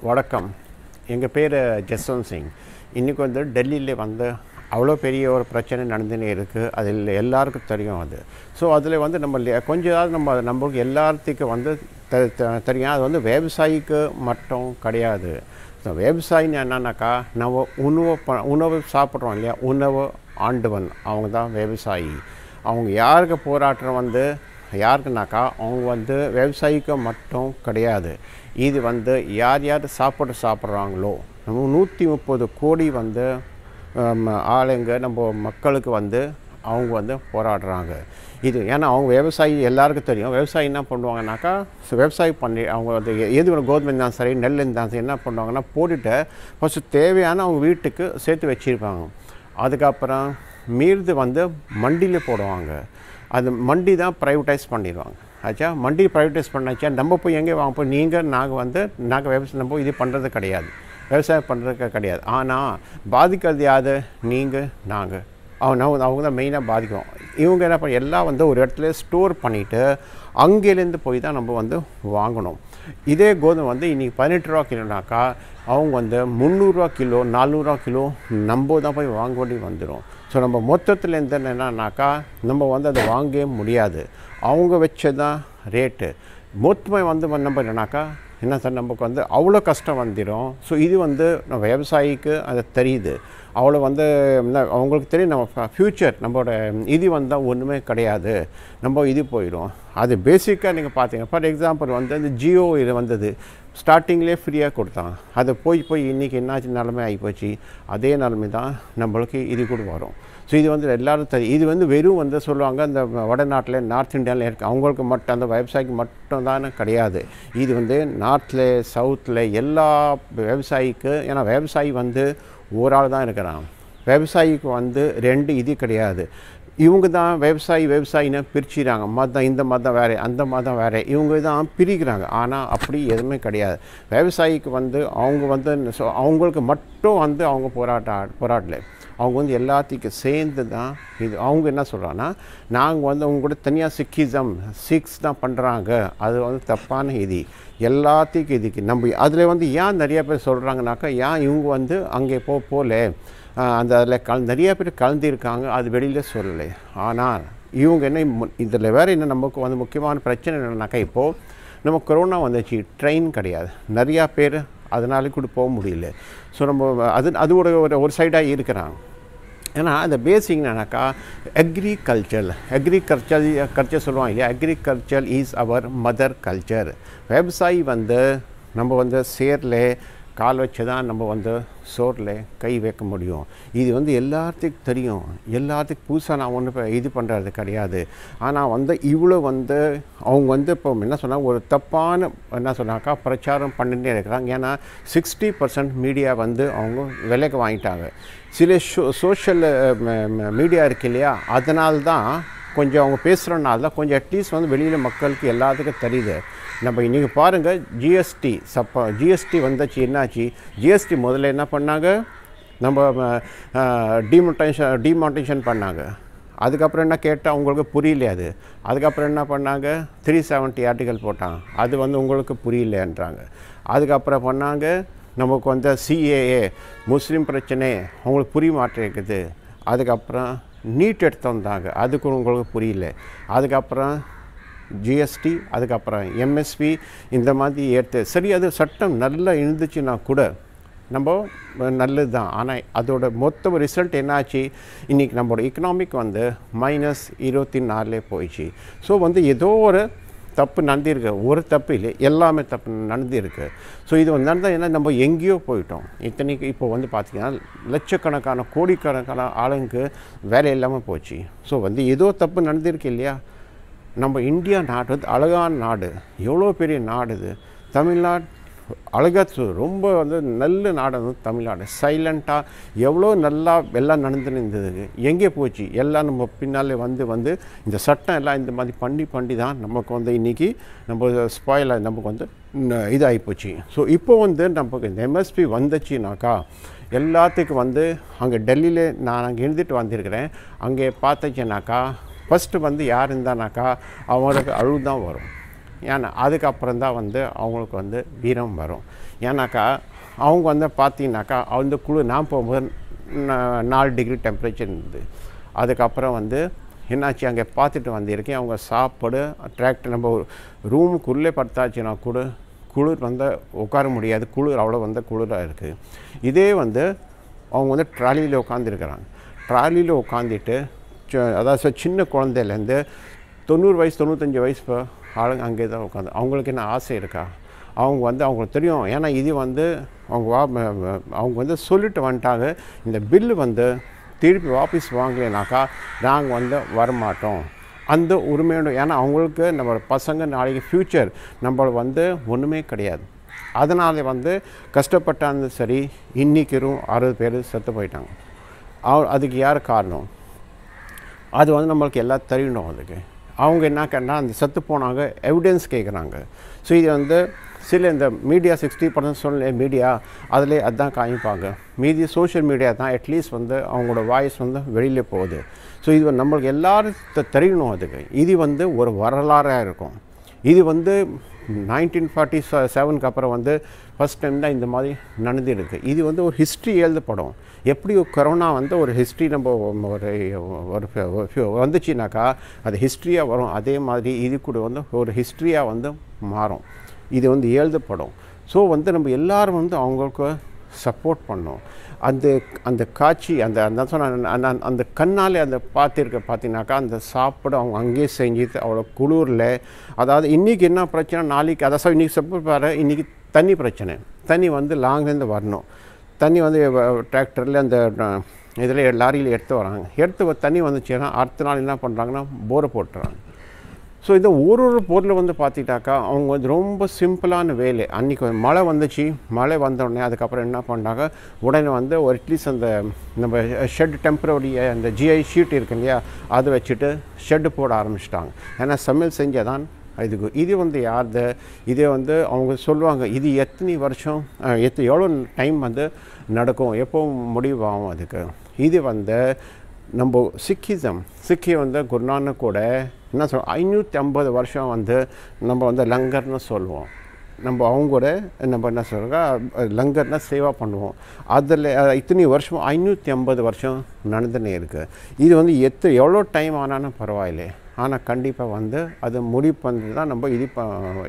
வணக்கம். எங்கள் பேர் ஜஸ்வந்த் சிங். இன்றைக்கி வந்து டெல்லியில் வந்து அவ்வளோ பெரிய ஒரு பிரச்சனை நடந்துன்னு இருக்குது அதில் எல்லாருக்கும் தெரியும் அது. ஸோ அதில் வந்து நம்ம லே- கொஞ்சம் நம்ம நம்மளுக்கு எல்லாத்துக்கும் வந்து தெரியும். அது வந்து விவசாயிக்கு மட்டும் கிடையாது. ஸோ விவசாயின்னு என்னன்னாக்கா நம்ம உணவு ப உணவு சாப்பிட்றோம் இல்லையா? உணவு ஆண்டவன். அவங்க தான் விவசாயி. அவங்க யாருக்கு போராட்டம் வந்து யாருக்குனாக்கா அவங்க வந்து விவசாயிக்கு மட்டும் கிடையாது. இது வந்து யார் யார் சாப்பாடு சாப்பிட்றாங்களோ நம்ம நூற்றி முப்பது கோடி வந்து ஆளுங்க நம்ம மக்களுக்கு வந்து அவங்க வந்து போராடுறாங்க. இது ஏன்னா அவங்க விவசாயி எல்லாருக்கும் தெரியும். விவசாயி என்ன பண்ணுவாங்கனாக்கா விவசாயி விவசாயம் பண்ணி அவங்க வந்து எது வேணும் கோதுமை இருந்தாலும் சரி நெல் இருந்தாலும் சரி என்ன பண்ணுவாங்கன்னா போட்டுட்டு ஃபஸ்ட்டு தேவையான அவங்க வீட்டுக்கு சேர்த்து வச்சுருப்பாங்க. அதுக்கப்புறம் மீறுது வந்து மண்டியில் போடுவாங்க. அது மண்டி தான் ப்ரைவேட்டைஸ் பண்ணிடுவாங்க. ஆச்சா? மண்டி ப்ரைவேட்டைஸ் பண்ணாச்சா? நம்ம போய் எங்கே வாங்க போய்? நீங்கள் நாங்கள் வந்து நாங்கள் விவசாயம் நம்ம இது பண்ணுறது கிடையாது. விவசாயம் பண்ணுறதுக்கு கிடையாது. ஆனால் பாதிக்கிறது யாரு? நீங்கள் நாங்கள் அவங்க அவங்க அவங்க தான் மெயினாக பாதிக்கும். இவங்க என்ன பண்ண எல்லாம் வந்து ஒரு இடத்துல ஸ்டோர் பண்ணிவிட்டு அங்கேருந்து போய் தான் நம்ம வந்து வாங்கணும். இதே கோதுமை வந்து இன்றைக்கி பதினெட்டு ரூபா கிலோனாக்கா அவங்க வந்து முந்நூறுரூவா கிலோ நானூறுரூவா கிலோ நம்ம தான் போய் வாங்க வேண்டி வந்துடும் ஸோ நம்ம மொத்தத்தில் இருந்து என்னன்னாக்கா நம்ம வந்து அதை வாங்கவே முடியாது. அவங்க வச்சதான் ரேட்டு மொத்தமாக வந்து நம்ம என்னன்னாக்கா என்ன சார் நமக்கு வந்து அவ்வளோ கஷ்டம் வந்துடும் ஸோ இது வந்து நம்ம விவசாயிக்கு அது தெரியுது. அவ்வளோ வந்து என்ன, அவங்களுக்கு தெரியும் நம்ம ஃப்யூச்சர் நம்மளோட இது வந்தால் ஒன்றுமே கிடையாது. நம்ம இது போயிடும் அது பேசிக்காக நீங்கள் பார்த்தீங்க. ஃபார் எக்ஸாம்பிள் வந்து அந்த ஜியோ இது வந்தது. ஸ்டார்டிங்லேயே ஃப்ரீயாக கொடுத்தான். அதை போய் போய் இன்றைக்கி என்னாச்சு நிலமை ஆகிப்போச்சு அதே நிலமை தான் நம்மளுக்கு இது கூட வரும். ஸோ இது வந்து எல்லோரும் தெரியும் இது வந்து வெறும் வந்து சொல்லுவாங்க அந்த வடநாட்டில் நார்த் இந்தியாவில் இருக்குது அவங்களுக்கு மட்டும் அந்த விவசாயிக்கு மட்டும் தானே கிடையாது. இது வந்து நார்த்தில் சவுத்தில் எல்லா விவசாயிக்கு ஏன்னா விவசாயி வந்து ஒரு ஆள் தான் இருக்கிறான். விவசாயிக்கு வந்து ரெண்டு இது கிடையாது. இவங்க தான் விவசாயி விவசாயின்னு பிரிச்சுறாங்க மதம் இந்த மதம் வேறு அந்த மதம் வேறு. இவங்க தான் பிரிக்கிறாங்க. ஆனால் அப்படி எதுவுமே கிடையாது. விவசாயிக்கு வந்து அவங்க வந்து அவங்களுக்கு மட்டும் வந்து அவங்க போராட்ட போராடலை. அவங்க வந்து எல்லாத்துக்கும் சேர்ந்து தான் இது அவங்க என்ன சொல்கிறாங்கன்னா நாங்கள் வந்து அவங்க கூட தனியாக சிக்கிசம் சிக்ஸ் தான் பண்ணுறாங்க அது வந்து தப்பான இது. எல்லாத்துக்கும் இதுக்கு நம்ம அதில் வந்து ஏன் நிறைய பேர் சொல்கிறாங்கனாக்கா ஏன் இவங்க வந்து அங்கே போ போகல? அந்த அதில் கல் நிறைய பேர் கலந்துருக்காங்க அது வெளியில் சொல்லலை. ஆனால் இவங்க என்ன இதில் வேறு என்ன நமக்கு வந்து முக்கியமான பிரச்சனை என்னன்னாக்கா இப்போது நம்ம கொரோனா வந்துச்சு ட்ரெயின் கிடையாது. நிறையா பேர் அதனால கூட போக முடியல. ஸோ நம்ம அது அது ஒரு ஒரு- ஒரு சைடாக இருக்கிறாங்க. ஏன்னா அந்த பேசிக் என்னன்னாக்கா அக்ரிகல்ச்சர் அக்ரிகல்ச்சர் கல்ச்சர் சொல்லுவாங்க இல்லையா? Agriculture is our mother culture விவசாயி வந்து நம்ம வந்து சேரில் கால் வச்சு தான் நம்ம வந்து சோறில் கை வைக்க முடியும். இது வந்து எல்லாத்துக்கும் தெரியும். எல்லாத்துக்கும் புதுசாக நான் ஒன்று இது பண்ணுறது கிடையாது. ஆனால் வந்து இவ்வளோ வந்து அவங்க வந்து இப்போ என்ன சொன்னால் ஒரு தப்பான என்ன சொன்னாக்கா பிரச்சாரம் பண்ணிட்டே இருக்கிறாங்க ஏன்னா சிக்ஸ்டி பர்சன்ட் மீடியா வந்து அவங்க விலைக்கு வாங்கிட்டாங்க. சில ஷோ சோஷியல் மீடியா இருக்கு இல்லையா? அதனால்தான் கொஞ்சம் அவங்க பேசுகிறனால தான் கொஞ்சம் அட்லீஸ்ட் வந்து வெளியில் மக்களுக்கு எல்லாத்துக்கும் தெரியுது. நம்ம இன்றைக்கி பாருங்கள் ஜிஎஸ்டி சப்போ ஜிஎஸ்டி வந்தாச்சு என்னாச்சு? ஜிஎஸ்டி முதல்ல என்ன பண்ணாங்க? நம்ம டிமோட்டேஷன் டிமானிட்டேஷன் பண்ணாங்க. அதுக்கப்புறம் என்ன கேட்டால் உங்களுக்கு புரியல அது. அதுக்கப்புறம் என்ன பண்ணாங்க? த்ரீ செவன்ட்டி ஆர்டிக்கல் போட்டாங்க அது வந்து உங்களுக்கு புரியலன்றாங்க அதுக்கப்புறம் பண்ணாங்க நமக்கு வந்து சிஏஏ முஸ்லீம் பிரச்சனை அவங்களுக்கு புரிய மாட்டேங்குது. அதுக்கப்புறம் நீட் எடுத்து வந்தாங்க அதுக்கு உங்களுக்கு புரியல. அதுக்கப்புறம் ஜிஎஸ்டி அதுக்கப்புறம் எம்எஸ்பி இந்த மாதிரி எடுத்து சரி அது சட்டம் நல்லா இருந்துச்சுன்னா கூட நம்ம நல்லது தான் ஆனால் அதோட மொத்த ரிசல்ட் என்னாச்சு? இன்றைக்கி நம்மளோட எக்கனாமிக் வந்து மைனஸ் இருபத்தி நாலுலே போயிடுச்சு. ஸோ வந்து ஏதோ ஒரு தப்பு நடந்திருக்கு. ஒரு தப்பு இல்லை. எல்லாமே தப்பு நடந்திருக்கு. ஸோ இது வந்து நடந்தால் என்ன? நம்ம எங்கேயோ போயிட்டோம். இத்தனைக்கு இப்போ வந்து பார்த்திங்கன்னா லட்சக்கணக்கான கோடிக்கணக்கான ஆளுங்களுக்கு வேலை இல்லாமல் போச்சு. ஸோ வந்து ஏதோ தப்பு நடந்திருக்கு இல்லையா? நம்ம இந்தியா நாடு வந்து அழகான நாடு. எவ்வளோ பெரிய நாடு இது. தமிழ்நாடு அழகாக ரொம்ப வந்து நல்ல நாடு வந்து தமிழ்நாடு. சைலண்ட்டாக எவ்வளோ நல்லா எல்லாம் நடந்துன்னு இருந்தது எங்கே போச்சு? எல்லாம் நம்ம பின்னாலே வந்து வந்து இந்த சட்டம் எல்லாம் இந்த மாதிரி பண்ணி பண்ணி தான் நமக்கு வந்து இன்றைக்கி நம்ம ஸ்பாயில் நமக்கு வந்து இதாகி போச்சு. ஸோ இப்போ வந்து நமக்கு இந்த எம்எஸ்பி வந்துச்சுனாக்கா எல்லாத்துக்கும் வந்து அங்கே டெல்லியில் நான் அங்கே இருந்துட்டு வந்திருக்கிறேன். அங்கே பார்த்துச்சுனாக்கா ஃபஸ்ட்டு வந்து யார் இருந்தானாக்கா அவங்களுக்கு அழுவு தான் வரும். ஏன்னா அதுக்கப்புறம் தான் வந்து அவங்களுக்கு வந்து வீரம் வரும். ஏன்னாக்கா அவங்க வந்து பார்த்தீங்கன்னாக்கா அந்த குழு நான் போகும்போது நாலு டிகிரி டெம்பரேச்சர் இருந்தது. அதுக்கப்புறம் வந்து என்னாச்சு அங்கே பார்த்துட்டு வந்திருக்கேன். அவங்க சாப்பாடு ட்ராக்டர் நம்ம ரூமுக்குள்ளே படுத்தாச்சுன்னா கூட குளிர் வந்து உட்கார முடியாது. குளிர் அவ்வளோ வந்து குளிராக இருக்குது இதே வந்து அவங்க வந்து ட்ராலியில் உட்காந்துருக்குறாங்க ட்ராலியில் உட்காந்துட்டு அதாவது சின்ன குழந்தையிலேருந்து தொண்ணூறு வயசு தொண்ணூத்தஞ்சு வயசு இப்போ ஆளுங்க அங்கே தான் உட்காந்து அவங்களுக்கு என்ன ஆசை இருக்கா? அவங்க வந்து அவங்களுக்கு தெரியும். ஏன்னா இது வந்து அவங்க வா அவங்க வந்து சொல்லிட்டு வந்துட்டாங்க. இந்த பில்லு வந்து திருப்பி வாபஸ் வாங்கலைனாக்கா நாங்கள் வந்து வரமாட்டோம். அந்த உரிமையோட ஏன்னா அவங்களுக்கு நம்ம பசங்க நாளைக்கு ஃப்யூச்சர் நம்ம வந்து ஒன்றுமே கிடையாது. அதனால் வந்து கஷ்டப்பட்டாலும் சரி இன்றைக்கிரும் அறுபது பேர் செத்து போயிட்டாங்க. அவ அதுக்கு யார் காரணம்? அது வந்து நம்மளுக்கு எல்லாம் தெரியணும் அதுக்கு. அவங்க என்ன கேட்டால் அந்த செத்து போனாங்க எவிடன்ஸ் கேட்குறாங்க ஸோ இது வந்து சில இந்த மீடியா சிக்ஸ்டி பர்சன்ட் சொல்ல மீடியா அதிலே அதுதான் காமிப்பாங்க. மீதி சோஷியல் மீடியா தான் அட்லீஸ்ட் வந்து அவங்களோட வாய்ஸ் வந்து வெளியில் போகுது. ஸோ இது நம்மளுக்கு எல்லாரும் தெரியணும் அதுக்கு. இது வந்து ஒரு வரலாறாக இருக்கும். இது வந்து நைன்டீன் ஃபார்ட்டி செவனுக்கு அப்புறம் வந்து ஃபஸ்ட் டைம் தான் இந்த மாதிரி நடந்திருக்கு. இது வந்து ஒரு ஹிஸ்ட்ரி எழுதப்படும் எப்படி கொரோனா வந்து ஒரு ஹிஸ்ட்ரி நம்ம ஒரு ஒரு வந்துச்சுனாக்கா அது ஹிஸ்ட்ரியாக வரும். அதே மாதிரி இது கூட வந்து ஒரு ஹிஸ்ட்ரியாக வந்து மாறும். இது வந்து எழுதப்படும். ஸோ வந்து நம்ம எல்லாரும் வந்து அவங்களுக்கு சப்போர்ட் பண்ணோம் அந்த அந்த காட்சி அந்த அந்த சொன்ன அந்த அந்த கண்ணாலே அந்த பார்த்துருக்க பார்த்தீங்கன்னாக்கா அந்த சாப்பாடு அவங்க அங்கேயே செஞ்சுட்டு அவ்வளோ குளிரில். அதாவது இன்றைக்கி என்ன பிரச்சனை? நாளைக்கு அதை இன்றைக்கி சப்போர்ட் பாரு இன்றைக்கி தண்ணி பிரச்சனை. தண்ணி வந்து லாங்லேருந்து வரணும். தண்ணி வந்து டிராக்டரில் அந்த இதில் லாரியில் எடுத்து வராங்க. எடுத்து வ- தண்ணி வந்துச்சுன்னா அடுத்த நாள் என்ன பண்ணுறாங்கன்னா போரை போட்டுறாங்க. ஸோ இந்த ஒரு ஒரு பொருள் வந்து பார்த்துட்டாக்கா அவங்க வந்து ரொம்ப சிம்பிளான வேலை. அன்றைக்கி மழை வந்துச்சு. மழை வந்தோடனே அதுக்கப்புறம் என்ன பண்ணாங்க உடனே வந்து ஒரு அட்லீஸ்ட் அந்த நம்ம ஷெட் டெம்பரவரி அந்த ஜிஐ ஷீட் இருக்கு இல்லையா அதை வச்சுட்டு ஷெட்டு போட ஆரம்பிச்சிட்டாங்க. ஏன்னா சமையல் செஞ்சால் தான் இதுக்கு இது வந்து யார்து? இது வந்து அவங்க சொல்லுவாங்க இது எத்தனை வருஷம்? எத்த எவ்வளோ டைம் வந்து நடக்கும்? எப்போ முடிவாகும் அதுக்கு. இது வந்து நம்ம சிக்கிசம் சிக்கி வந்து குருநானக் கூட என்ன சொல் ஐநூற்றி ஐம்பது வருஷம் வந்து நம்ம வந்து லங்கர்னு சொல்லுவோம். நம்ம அவங்க கூட நம்ம என்ன சொல்கிறோம் லங்கர்னா சேவா பண்ணுவோம். அதில் இத்தனை வருஷம் ஐநூற்றி ஐம்பது வருஷம் நடந்துனே இருக்குது இது வந்து எத்த எவ்வளோ டைம் ஆனாலும் பரவாயில்லை. ஆனால் கண்டிப்பாக வந்து அது முடிவு பண்ணி தான் நம்ம இது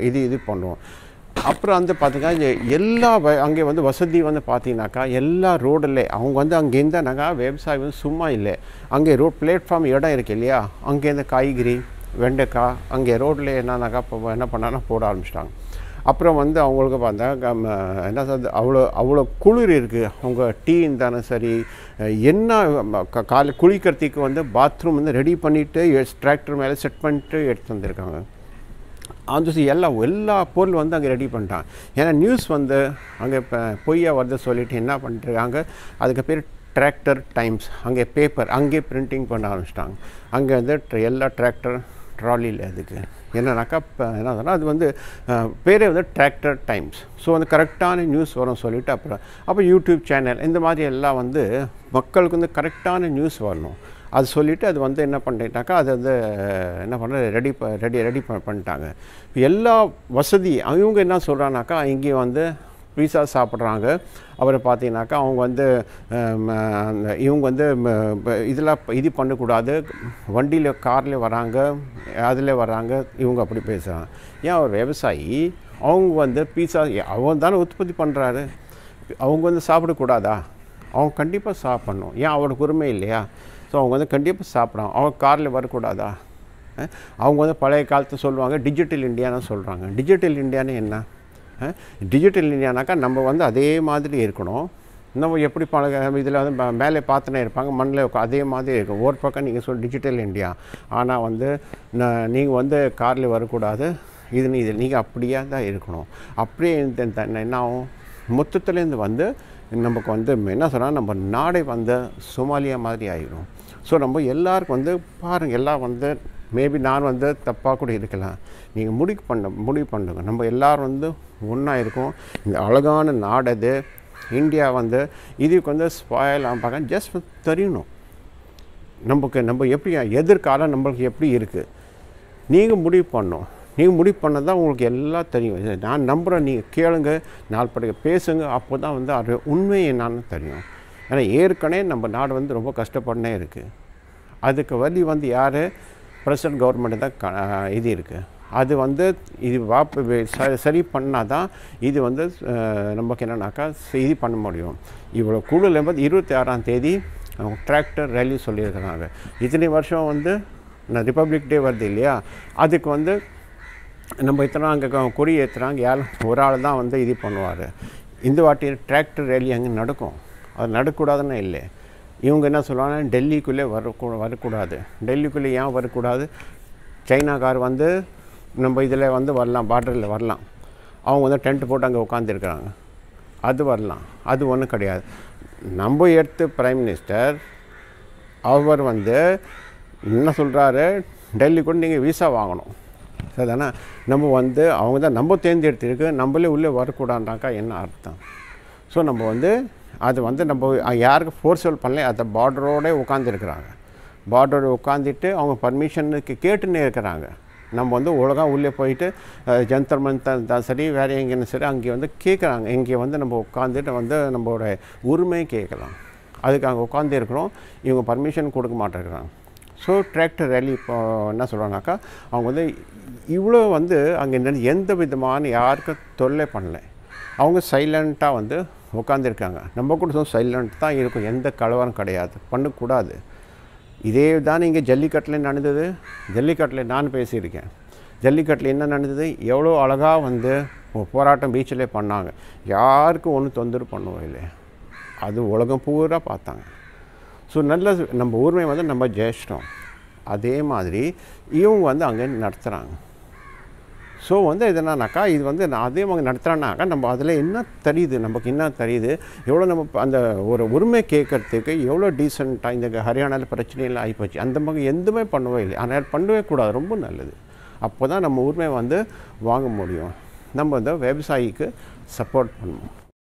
இது இது பண்ணுவோம். அப்புறம் வந்து பார்த்திங்கன்னா எல்லா வ- அங்கே வந்து வசதி வந்து பார்த்தீங்கன்னாக்கா எல்லா ரோடில் அவங்க வந்து அங்கே இருந்தானாக்கா விவசாயம் வந்து சும்மா இல்லை. அங்கே ரோட் பிளேட்ஃபார்ம் இடம் இருக்கு இல்லையா? அங்கேருந்து காய்கறி வெண்டைக்காய் அங்கே ரோட்டில் என்னன்னாக்கா இப்போ என்ன பண்ணாங்கன்னா போட ஆரம்பிச்சிட்டாங்க. அப்புறம் வந்து அவங்களுக்கு பார்த்தா என்ன சொல்றது அவ்வளோ அவ்வளோ குளிர் இருக்குது அவங்க டீ இருந்தாலும் சரி என்ன க- காலை குளிக்கிறதுக்கு வந்து பாத்ரூம் வந்து ரெடி பண்ணிவிட்டு டிராக்டர் மேலே செட் பண்ணிட்டு எடுத்து வந்திருக்காங்க. அந்த எல்லா எல்லா பொருள் வந்து அங்கே ரெடி பண்ணிட்டாங்க. ஏன்னா நியூஸ் வந்து அங்கே இப்போ பொய்யா வருது சொல்லிட்டு என்ன பண்ணிட்டுருக்காங்க அதுக்கு பேர் டிராக்டர் டைம்ஸ் அங்கே பேப்பர் அங்கே பிரிண்டிங் பண்ண ஆரம்பிச்சிட்டாங்க. அங்கே வந்து எல்லா டிராக்டர் ட்ராலியில் அதுக்கு என்னன்னாக்கா இப்போ என்ன சொன்னால் அது வந்து பேரே வந்து டிராக்டர் டைம்ஸ் ஸோ வந்து கரெக்டான நியூஸ் வரும் சொல்லிவிட்டு அப்புறம் அப்போ யூடியூப் சேனல் இந்த மாதிரி எல்லாம் வந்து மக்களுக்கு வந்து கரெக்டான நியூஸ் வரணும். அது சொல்லிவிட்டு அது வந்து என்ன பண்ணிட்டாக்கா அது வந்து என்ன பண்ண ரெடி ப ரெடி ரெடி பண்ணிட்டாங்க. எல்லா வசதி அவங்க என்ன சொல்கிறானாக்கா இங்கே வந்து பீஸா சாப்பிட்றாங்க. அப்புறம் பார்த்தீங்கன்னாக்கா அவங்க வந்து இவங்க வந்து இதெல்லாம் இது பண்ணக்கூடாது. வண்டியில் காரில் வராங்க அதில் வராங்க இவங்க அப்படி பேசுகிறாங்க ஏன் ஒரு விவசாயி? அவங்க வந்து பீஸா அவன் தானே உற்பத்தி பண்ணுறாரு அவங்க வந்து சாப்பிடக்கூடாதா? அவங்க கண்டிப்பாக சாப்பிட்ணும். ஏன் அவருக்கு உரிமை இல்லையா? ஸோ அவங்க வந்து கண்டிப்பாக சாப்பிட்றாங்க அவங்க காரில் வரக்கூடாதா? அவங்க வந்து பழைய காலத்தை சொல்லுவாங்க டிஜிட்டல் இந்தியான்னு சொல்கிறாங்க டிஜிட்டல் இந்தியான்னு என்ன? டிஜிட்டல் இந்தியானாக்கா நம்ம வந்து அதே மாதிரி இருக்கணும். நம்ம எப்படி பழக இதில் வந்து மேலே பார்த்துனே இருப்பாங்க மண்ணில் அதே மாதிரி இருக்கும். ஒரு பக்கம் நீங்கள் சொல் டிஜிட்டல் இந்தியா ஆனால் வந்து நீங்கள் வந்து காரில் வரக்கூடாது. இது இது நீங்கள் அப்படியே தான் இருக்கணும். அப்படியே என்ன ஆகும்? மொத்தத்துலேருந்து வந்து நமக்கு வந்து என்ன சொன்னால் நம்ம நாடே வந்து சோமாலியா மாதிரி ஆகிடும் ஸோ நம்ம எல்லாருக்கும் வந்து பாருங்கள் எல்லாம் வந்து மேபி நான் வந்து தப்பாக கூட இருக்கலாம். நீங்கள் முடிவு பண்ண முடிவு பண்ணுங்க. நம்ம எல்லாரும் வந்து ஒன்றா இருக்கோம். இந்த அழகான நாடு அது. இந்தியா வந்து இதுக்கு வந்து ஸ்பாயில் பார்க்க ஜஸ்ட் தெரியணும். நமக்கு நம்ம எப்படி எதிர்காலம் நம்மளுக்கு எப்படி இருக்குது நீங்கள் முடிவு பண்ணணும். நீங்கள் முடிவு பண்ண தான் உங்களுக்கு எல்லாம் தெரியும். நான் நம்புகிறேன் நீங்கள் கேளுங்க. நாள் படைக்க பேசுங்க. அப்போ தான் வந்து அது உண்மை என்னன்னு தெரியும். ஏன்னா ஏற்கனவே நம்ம நாடு வந்து ரொம்ப கஷ்டப்படனே இருக்குது அதுக்கு வழி வந்து யார்? ப்ரெசன்ட் கவர்மெண்ட் தான் க இது இருக்குது அது வந்து இது வாப்பு சரி பண்ணால் தான் இது வந்து நமக்கு என்னன்னாக்கா இது பண்ண முடியும். இவ்வளோ குழுல வந்து இருபத்தி ஆறாம் தேதி டிராக்டர் ரேலி சொல்லியிருக்கிறாங்க. இத்தனை வருஷம் வந்து ரிப்பப்ளிக் டே வருது இல்லையா? அதுக்கு வந்து நம்ம இத்தனை அங்கே கொடி ஏற்றுறாங்க யாரும் ஒரு ஆள் தான் வந்து இது பண்ணுவார். இந்த வாட்டி டிராக்டர் ரேலி அங்கே நடக்கும். அது நடக்கூடாதுன்னு இல்லை. இவங்க என்ன சொல்லுவாங்க? டெல்லிக்குள்ளே வரக்கூ வரக்கூடாது. டெல்லிக்குள்ளே ஏன் வரக்கூடாது? சைனாக்கார் வந்து நம்ம இதில் வந்து வரலாம் பார்டரில் வரலாம். அவங்க வந்து டென்ட் போட்டு அங்கே உட்காந்துருக்குறாங்க அது வரலாம். அது ஒன்றும் கிடையாது. நம்ம எடுத்து பிரைம் மினிஸ்டர் அவர் வந்து என்ன சொல்கிறாரு டெல்லி கூட நீங்கள் விசா வாங்கணும். சரிதானே? நம்ம வந்து அவங்க தான் நம்ம தேர்ந்தெடுத்திருக்கு. நம்மளே உள்ளே வரக்கூடாதுனாக்கா என்ன அர்த்தம்? ஸோ நம்ம வந்து அது வந்து நம்ம யாருக்கு ஃபோர்ஸ்வல் பண்ணல அந்த பார்டரோட உட்காந்துருக்குறாங்க பார்டரோடு உட்காந்துட்டு அவங்க பர்மிஷனுக்கு கேட்டுன்னே இருக்கிறாங்க. நம்ம வந்து ஒழுங்காக உள்ளே போயிட்டு அஹ், ஜந்தர் மந்தர் தான் சரி வேறு எங்கேன்னு சரி அங்கே வந்து கேட்குறாங்க. இங்கே வந்து நம்ம உட்காந்துட்டு வந்து நம்மளோட உரிமை கேட்கலாம். அதுக்கு அங்கே உட்காந்து இருக்கிறோம். இவங்க பர்மிஷன் கொடுக்க மாட்டேங்கிறாங்க. ஸோ டிராக்டர் ரேலி இப்போ என்ன சொல்கிறாங்கனாக்கா அவங்க வந்து இவ்வளோ வந்து அங்கே எந்த விதமான யாருக்கும் தொல்லை பண்ணலை. அவங்க சைலண்ட்டாக வந்து உட்காந்துருக்காங்க நம்ம கூட சைலண்ட் தான் இருக்கும். எந்த கலவரம் கிடையாது. பண்ணக்கூடாது. இதே தான் இங்கே ஜல்லிக்கட்டில் நடந்தது. ஜல்லிக்கட்டில் நான் பேசியிருக்கேன். ஜல்லிக்கட்டில் என்ன நடந்தது? எவ்வளோ அழகாக வந்து போராட்டம் பீச்சில் பண்ணாங்க. யாருக்கும் ஒன்றும் தொந்தரவு பண்ணவும் இல்லை அது உலகம் பூரா பார்த்தாங்க. ஸோ நல்ல நம்ம ஊர்மை வந்து நம்ம ஜெயிச்சிட்டோம் அதே மாதிரி இவங்க வந்து அங்கே நடத்துகிறாங்க ஸோ வந்து எதுனாக்கா இது வந்து நான் அதே மாதிரி நடத்துகிறேன்னாக்கா நம்ம அதில் என்ன தெரியுது? நமக்கு என்ன தெரியுது? எவ்வளோ நம்ம அந்த ஒரு உரிமை கேட்கறதுக்கு எவ்வளோ டீசெண்டாக இந்த ஹரியானாவில் பிரச்சனையெல்லாம் ஆகிப்போச்சு அந்த மாதிரி எதுவுமே பண்ணவே இல்லை. ஆனால் பண்ணவே கூடாது. ரொம்ப நல்லது. அப்போ தான் நம்ம உரிமை வந்து வாங்க முடியும். நம்ம இந்த விவசாயிக்கு சப்போர்ட் பண்ணணும்.